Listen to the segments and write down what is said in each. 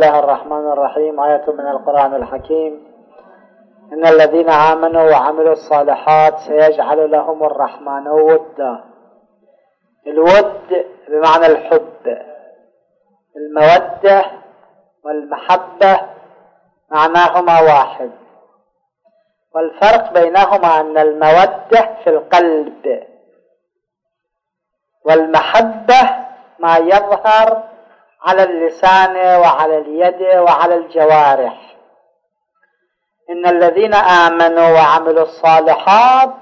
الله الرحمن الرحيم آية من القرآن الحكيم. إن الذين آمنوا وعملوا الصالحات سيجعل لهم الرحمن ودا. الود بمعنى الحب. المودة والمحبة معناهما واحد. والفرق بينهما أن المودة في القلب والمحبة ما يظهر على اللسان وعلى اليد وعلى الجوارح. إن الذين آمنوا وعملوا الصالحات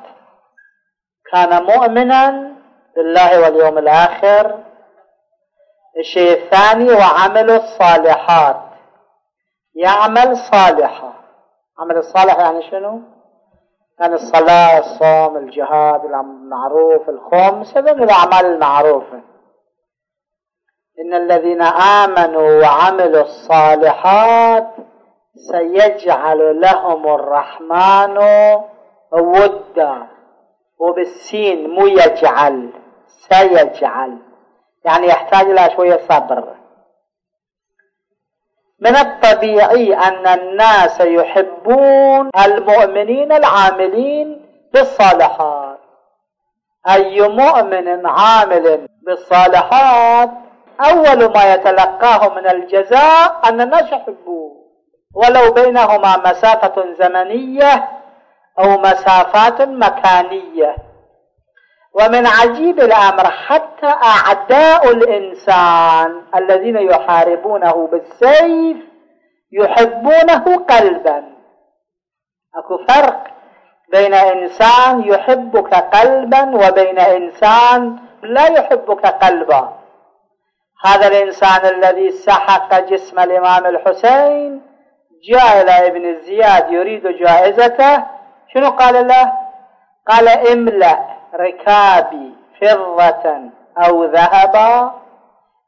كان مؤمنا بالله واليوم الآخر. الشيء الثاني وعملوا الصالحات. يعمل صالحا. عمل الصالح يعني شنو؟ يعني الصلاة الصوم الجهاد المعروف الخمس من الأعمال المعروفة. إن الذين آمنوا وعملوا الصالحات سيجعل لهم الرحمن ودا وبالسين مو يجعل سيجعل. يعني يحتاج إلى شوية صبر. من الطبيعي أن الناس يحبون المؤمنين العاملين بالصالحات. أي مؤمن عامل بالصالحات أول ما يتلقاه من الجزاء أن الناس يحبوه ولو بينهما مسافة زمنية أو مسافات مكانية. ومن عجيب الأمر حتى أعداء الإنسان الذين يحاربونه بالسيف يحبونه قلبا. أكو فرق بين إنسان يحبك قلبا وبين إنسان لا يحبك قلبا. هذا الإنسان الذي سحق جسم الإمام الحسين جاء إلى ابن زياد يريد جائزته. شنو قال له؟ قال املأ ركابي فضة أو ذهبا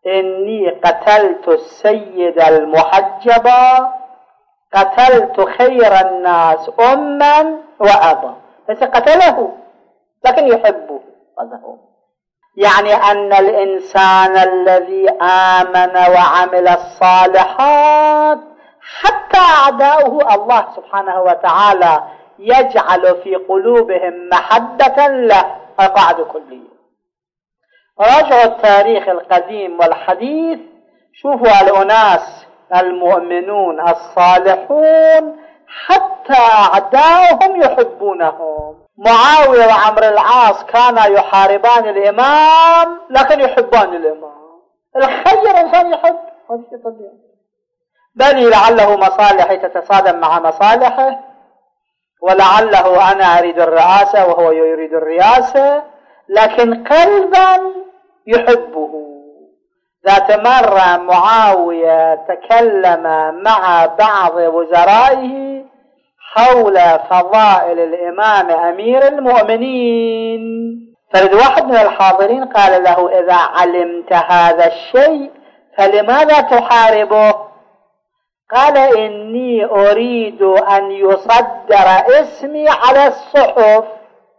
إني قتلت السيد المحجبا قتلت خير الناس أما وأبا. بس قتله لكن يحبه هو يعني أن الإنسان الذي آمن وعمل الصالحات حتى أعداؤه الله سبحانه وتعالى يجعل في قلوبهم محبة له. القاعدة كلية راجعوا التاريخ القديم والحديث. شوفوا الأناس المؤمنون الصالحون حتى أعداؤهم يحبونهم. معاوية وعمر العاص كانا يحاربان الإمام لكن يحبان الإمام. الخير إنسان يحب. بل لعله مصالحي تتصادم مع مصالحه. ولعله أنا أريد الرئاسة وهو يريد الرئاسة. لكن قلبا يحبه. ذات مرة معاوية تكلم مع بعض وزرائه حول فضائل الإمام أمير المؤمنين. فرد واحد من الحاضرين قال له إذا علمت هذا الشيء فلماذا تحاربه؟ قال إني أريد أن يصدر اسمي على الصحف.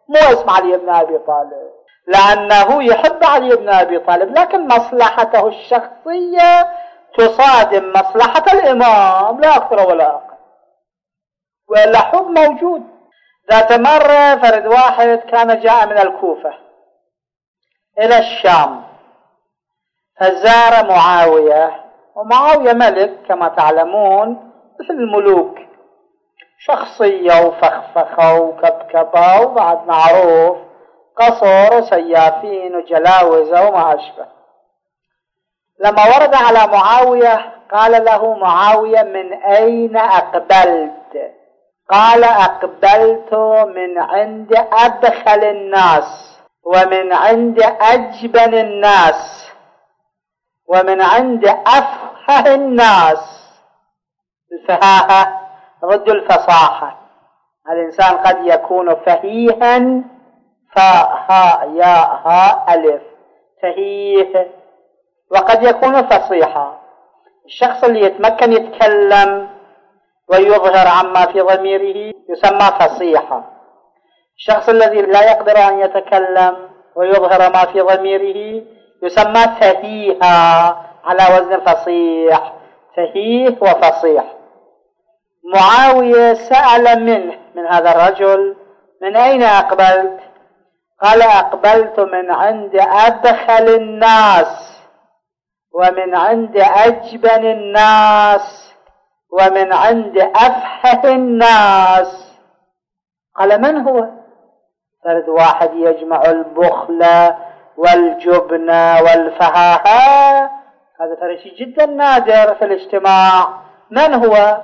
مو اسم علي بن أبي طالب. لأنه يحب علي بن أبي طالب لكن مصلحته الشخصية تصادم مصلحة الإمام لا أكثر ولا أقل. حب موجود. ذات مرة فرد واحد كان جاء من الكوفة إلى الشام فزار معاوية ومعاوية ملك كما تعلمون مثل الملوك شخصية وفخفخة وكبكبة وبعد معروف قصر وسيافين وجلاوزة وما أشبه. لما ورد على معاوية قال له معاوية من أين أقبلت؟ قال أقبلت من عند أبخل الناس ومن عند أجبن الناس ومن عند أفهه الناس. الفهاهة ضد الفصاحة. الإنسان قد يكون فهيها فاء هاء ياء هاء ألف فهيه. وقد يكون فصيحا. الشخص اللي يتمكن يتكلم ويظهر عما في ضميره يسمى فصيحا الشخص الذي لا يقدر أن يتكلم ويظهر ما في ضميره يسمى فهيها على وزن فصيح. فهيه وفصيح. معاوية سأل منه من هذا الرجل من أين أقبلت؟ قال أقبلت من عند أبخل الناس ومن عند أجبن الناس. ومن عند أفحه الناس. قال من هو؟ فرد واحد يجمع البخل والجبن والفهاهة. هذا ترى شيء جدا نادر في الاجتماع. من هو؟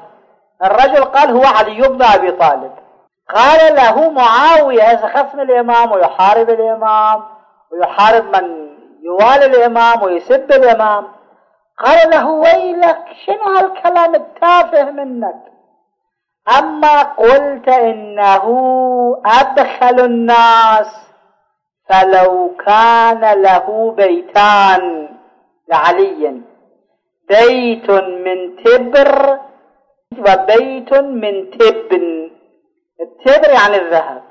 الرجل قال هو علي بن أبي طالب. قال له معاوية خصم الإمام ويحارب الإمام ويحارب من يوالي الإمام ويسب الإمام. قال له ويلك شنو هالكلام التافه منك؟ أما قلت إنه أبخل الناس فلو كان له بيتان لعلي بيت من تبر وبيت من تبن. التبر يعني الذهب.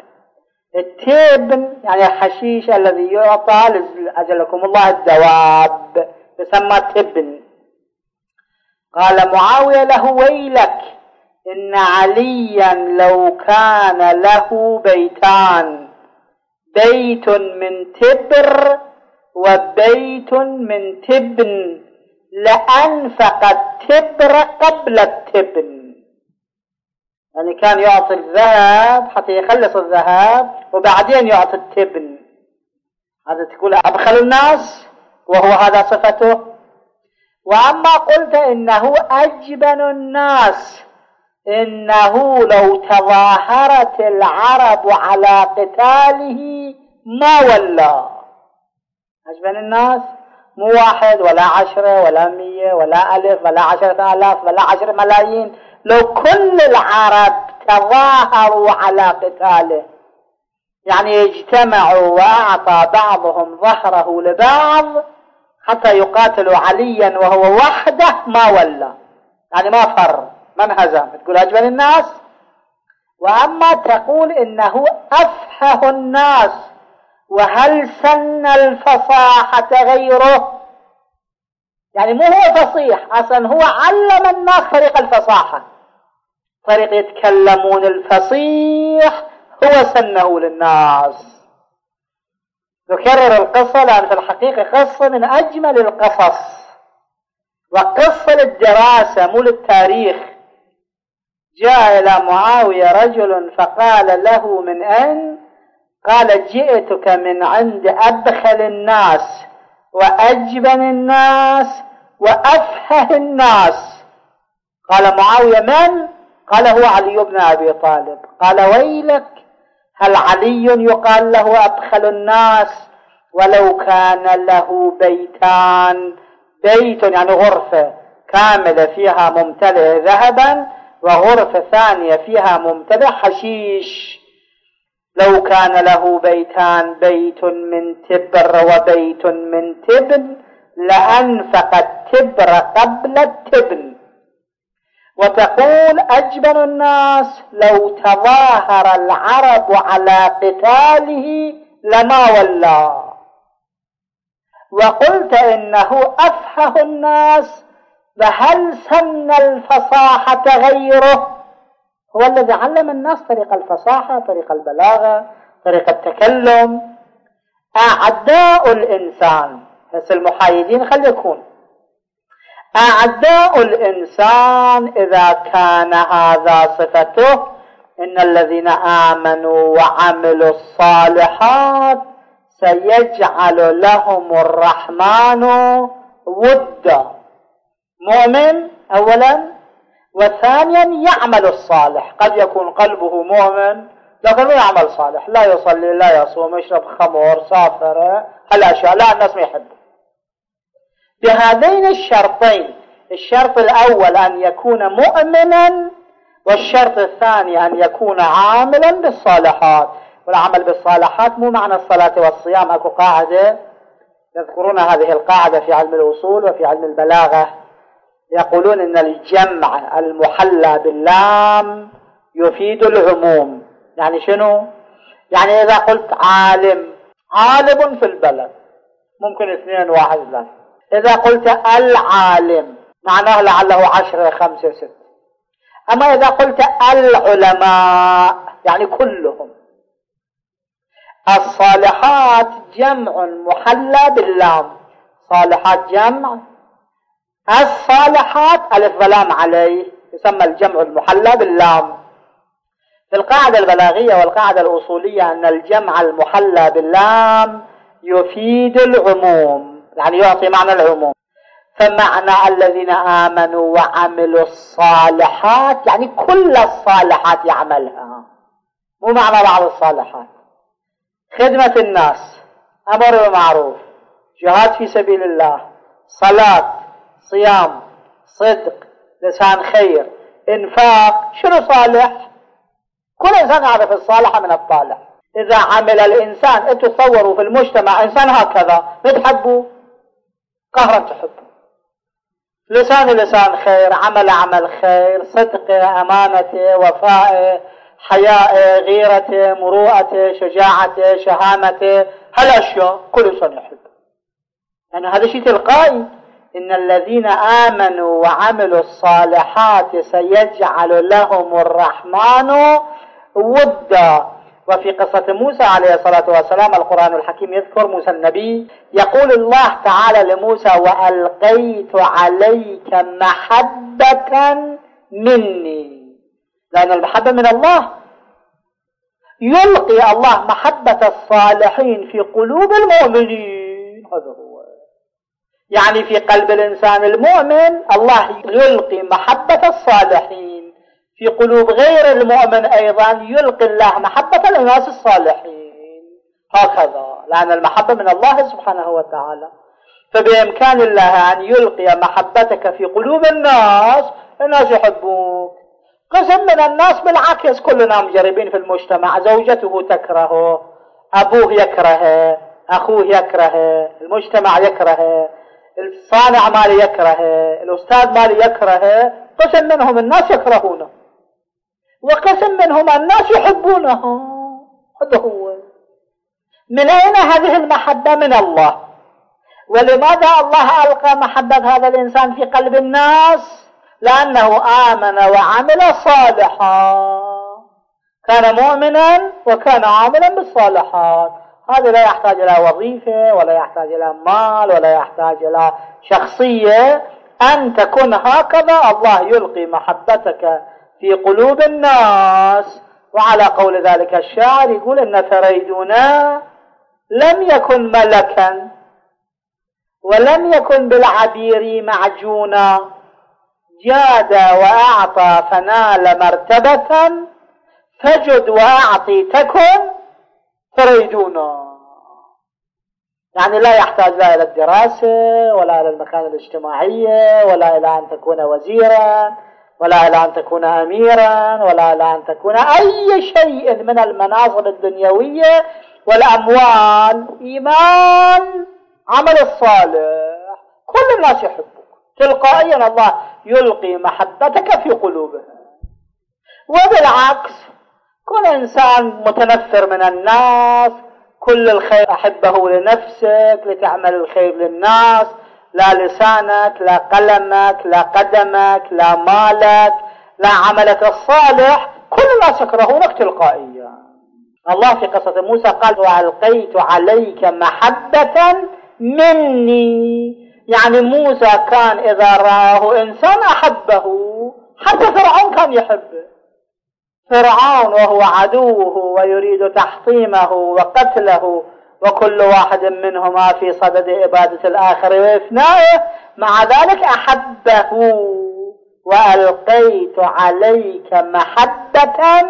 التبن يعني الحشيش الذي يعطى أجلكم الله الدواب. يسمى تبن. قال معاوية له ويلك إن عليا لو كان له بيتان بيت من تبر وبيت من تبن لأنفق التبر قبل التبن. يعني كان يعطي الذهب حتى يخلص الذهب وبعدين يعطي التبن. هذا تقول أبخل الناس؟ وهو هذا صفته؟ وأما قلت إنه أجبن الناس إنه لو تظاهرت العرب على قتاله ما ولى أجبن الناس؟ مو واحد ولا عشرة ولا مية ولا ألف ولا عشرة آلاف ولا عشرة ملايين. لو كل العرب تظاهروا على قتاله يعني اجتمعوا وأعطى بعضهم ظهره لبعض حتى يقاتلوا عليا وهو وحده ما ولى يعني ما فر ما انهزم. تقول أجمل الناس؟ وأما تقول إنه أفحه الناس وهل سن الفصاحة غيره؟ يعني مو هو فصيح أصلا هو علم الناس طريق الفصاحة. طريق يتكلمون الفصيح هو سنه للناس. نكرر القصة لأن في الحقيقة قصة من أجمل القصص. وقصة للدراسة مو للتاريخ. جاء إلى معاوية رجل فقال له من أين؟ قال جئتك من عند أبخل الناس وأجبن الناس وأفهه الناس. قال معاوية من؟ قال هو علي بن أبي طالب. قال ويلك هل علي يقال له أبخل الناس؟ ولو كان له بيتان. بيت يعني غرفة كاملة فيها ممتلئ ذهبا وغرفة ثانية فيها ممتلئ حشيش. لو كان له بيتان بيت من تبر وبيت من تبن لأنفق التبر قبل التبن. وتقول أجبن الناس لو تظاهر العرب على قتاله لما ولى وقلت إنه أفحه الناس فهل سن الفصاحة غيره؟ هو الذي علم الناس طريق الفصاحة طريق البلاغة طريق التكلم. أعداء الإنسان بس المحايدين خل يكون أعداء الإنسان إذا كان هذا صفته. إن الذين آمنوا وعملوا الصالحات سيجعل لهم الرحمن ودا. مؤمن أولا وثانيا يعمل الصالح. قد يكون قلبه مؤمن لكن يعمل صالح. لا يصلي لا يصوم يشرب خمر سافر هالأشياء لا الناس ما يحبه. بهذين الشرطين الشرط الأول أن يكون مؤمنا والشرط الثاني أن يكون عاملا بالصالحات. والعمل بالصالحات مو معنى الصلاة والصيام أكو قاعدة يذكرون هذه القاعدة في علم الوصول وفي علم البلاغة. يقولون إن الجمع المحلى باللام يفيد العموم. يعني شنو؟ يعني إذا قلت عالم عالم في البلد ممكن اثنين واحد لا. إذا قلت العالم معناه لعله عشرة خمسة ستة. أما إذا قلت العلماء يعني كلهم. الصالحات جمع محلى باللام. صالحات جمع. الصالحات ألف بلام عليه يسمى الجمع المحلى باللام. في القاعدة البلاغية والقاعدة الأصولية أن الجمع المحلى باللام يفيد العموم. يعني يعطي معنى العموم. فمعنى الذين آمنوا وعملوا الصالحات يعني كل الصالحات يعملها. مو معنى بعض الصالحات. خدمة الناس أمر بالمعروف جهاد في سبيل الله صلاة صيام صدق لسان خير إنفاق شنو صالح؟ كل إنسان يعرف الصالح من الطالح. إذا عمل الإنسان تصوروا في المجتمع إنسان هكذا بتحبوا قهرا تحبوا لسان لسان خير عمل عمل خير صدقه امانته وفائه حياء غيرته مروءته شجاعته شهامته هالاشياء كل انسان يحب. يعني هذا شيء تلقائي. إن الذين آمنوا وعملوا الصالحات سيجعل لهم الرحمن ودا. وفي قصة موسى عليه الصلاة والسلام القرآن الحكيم يذكر موسى النبي يقول الله تعالى لموسى وألقيت عليك محبة مني. لأن المحبة من الله يلقي الله محبة الصالحين في قلوب المؤمنين. هذا هو. يعني في قلب الإنسان المؤمن الله يلقي محبة الصالحين. في قلوب غير المؤمن أيضا يلقي الله محبة الناس الصالحين. هكذا لأن المحبة من الله سبحانه وتعالى. فبإمكان الله أن يلقي محبتك في قلوب الناس الناس يحبوك. قسم من الناس بالعكس كلنا مجربين في المجتمع. زوجته تكرهه أبوه يكرهه أخوه يكرهه المجتمع يكرهه الصانع مالي يكرهه الأستاذ مالي يكرهه. قسم منهم الناس يكرهونه. وقسم منهم الناس يحبونه هذا هو. من أين هذه المحبة من الله؟ ولماذا الله ألقى محبة هذا الإنسان في قلب الناس؟ لأنه آمن وعمل صالحا. كان مؤمنا وكان عاملا بالصالحات. هذا لا يحتاج إلى وظيفة ولا يحتاج إلى مال ولا يحتاج إلى شخصية. أن تكون هكذا الله يلقي محبتك. في قلوب الناس. وعلى قول ذلك الشاعر يقول إن فريدنا لم يكن ملكا ولم يكن بالعبير معجونا. جاد وأعطى فنال مرتبة فجد وأعطي تكن فريدونا يعني لا يحتاج لا إلى الدراسة ولا إلى المكانة الاجتماعية ولا إلى أن تكون وزيرا. ولا إلى أن تكون أميرا ولا إلى أن تكون أي شيء من المناصب الدنيوية والأموال إيمان عمل الصالح كل الناس يحبك تلقائيا الله يلقي محبتك في قلوبهم. وبالعكس كن إنسان متنفر من الناس كل الخير أحبه لنفسك لتعمل الخير للناس. لا لسانك لا قلمك لا قدمك لا مالك لا عملك الصالح كل الناس يكرهونك تلقائيا. الله في قصة موسى قال وألقيت عليك محبة مني. يعني موسى كان إذا رآه إنسان أحبه حتى فرعون كان يحبه. فرعون وهو عدوه ويريد تحطيمه وقتله. وكل واحد منهما في صدد إبادة الآخر وإفنائه مع ذلك أحبه وألقيت عليك محبة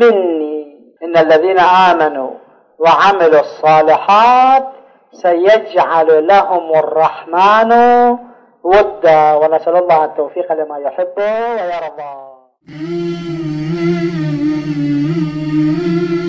مني. إن الذين آمنوا وعملوا الصالحات سيجعل لهم الرحمن ودا. ونسأل الله التوفيق لما يحبه ويرضى.